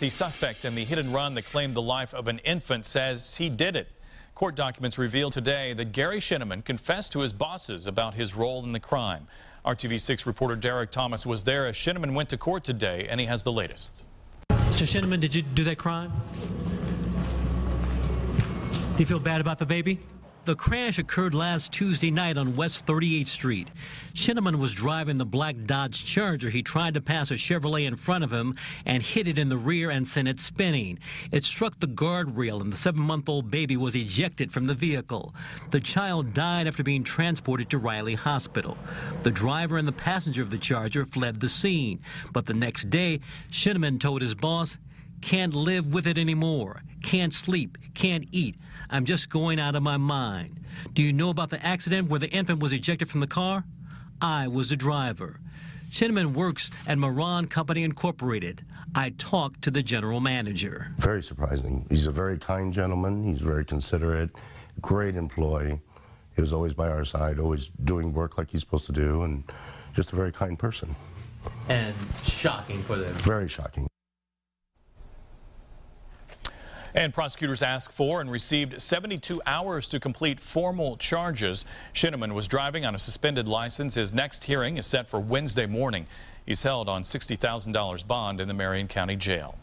The suspect in the hit and run that claimed the life of an infant says he did it. Court documents reveal today that Gary Shinnamon confessed to his bosses about his role in the crime. RTV6 reporter Derek Thomas was there as Shinnamon went to court today, and he has the latest. Mr. Shinnamon, did you do that crime? Do you feel bad about the baby? The crash occurred last Tuesday night on West 38th Street. Shinnamon was driving the black Dodge Charger. He tried to pass a Chevrolet in front of him and hit it in the rear and sent it spinning. It struck the guardrail and the seven month old baby was ejected from the vehicle. The child died after being transported to Riley Hospital. The driver and the passenger of the Charger fled the scene. But the next day, Shinnamon told his boss, can't live with it anymore. Can't sleep. Can't eat. I'm just going out of my mind. Do you know about the accident where the infant was ejected from the car? I was the driver. Shinnamon works at Moran Company Incorporated. I talked to the general manager. Very surprising. He's a very kind gentleman. He's very considerate, great employee. He was always by our side, always doing work like he's supposed to do, and just a very kind person. And shocking for them. Very shocking. And prosecutors asked for and received 72 hours to complete formal charges. Shinnamon was driving on a suspended license. His next hearing is set for Wednesday morning. He's held on $60,000 bond in the Marion County Jail.